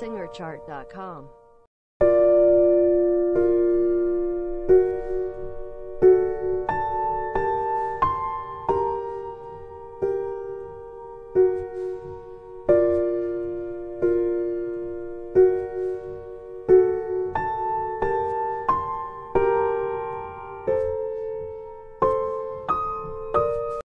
SingerChart.com.